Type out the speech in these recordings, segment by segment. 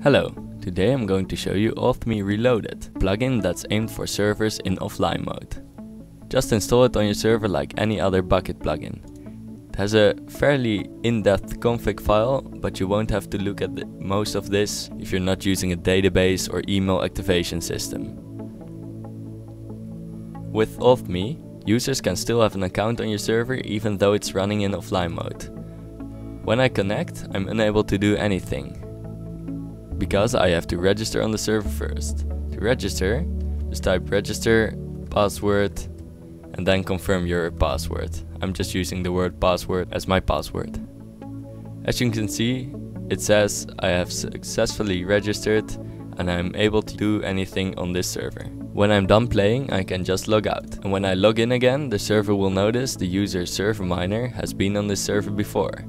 Hello, today I'm going to show you AuthMe Reloaded, plugin that's aimed for servers in offline mode. Just install it on your server like any other Bukkit plugin. It has a fairly in-depth config file, but you won't have to look at the, most of this if you're not using a database or email activation system. With AuthMe, users can still have an account on your server even though it's running in offline mode. When I connect, I'm unable to do anything. Because I have to register on the server first. To register, just type register, password, and then confirm your password. I'm just using the word password as my password. As you can see, it says I have successfully registered and I'm able to do anything on this server. When I'm done playing, I can just log out. And when I log in again, the server will notice the user ServerMiner has been on this server before.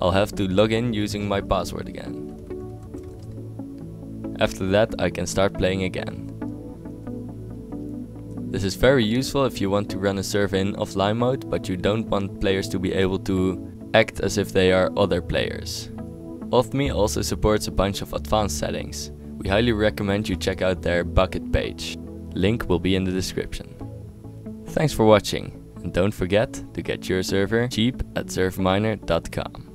I'll have to log in using my password again. After that I can start playing again. This is very useful if you want to run a server in offline mode but you don't want players to be able to act as if they are other players. AuthMe also supports a bunch of advanced settings. We highly recommend you check out their Bukkit page. Link will be in the description. Thanks for watching and don't forget to get your server cheap at serverminer.com.